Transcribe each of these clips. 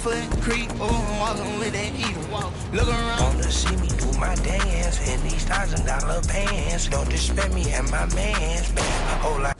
foot creep, oh, I'm walking with that heater. Look around. Wanna see me do my dance in these thousand dollar pants. Don't disrespect me and my man's man. Whole lot.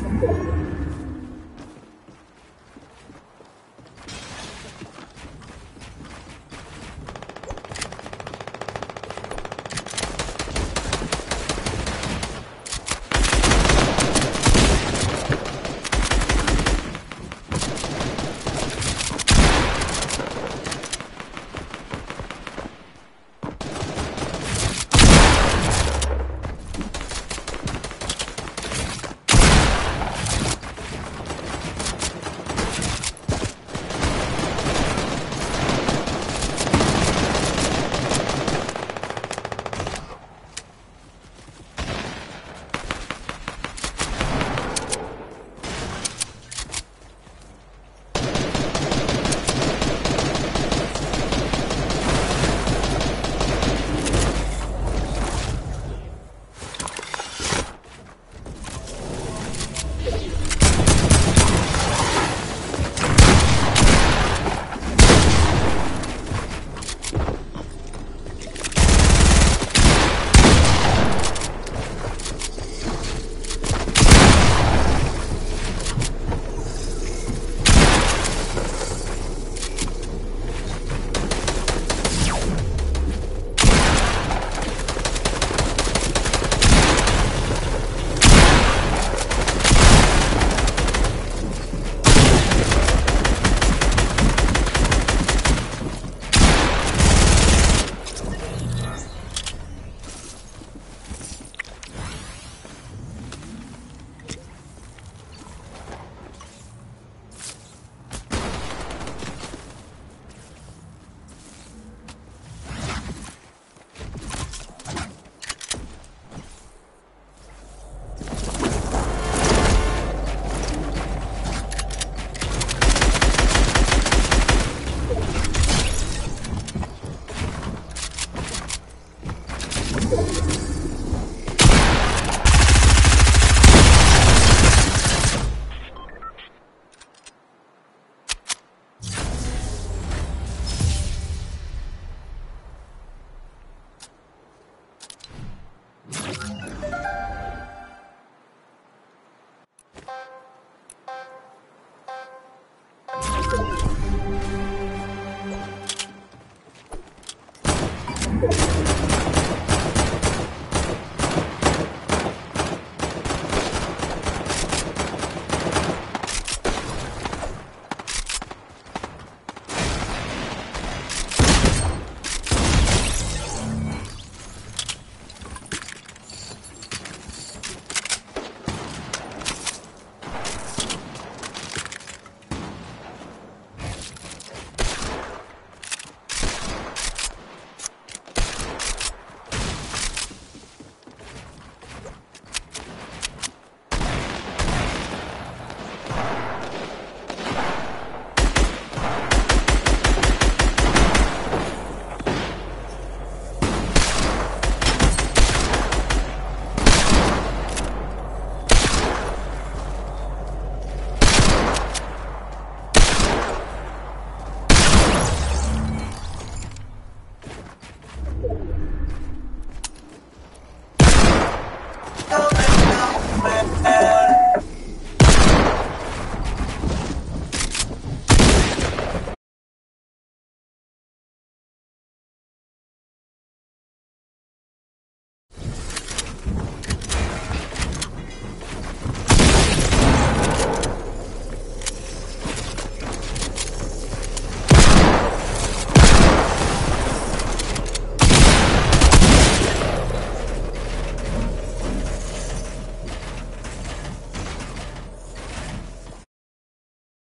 you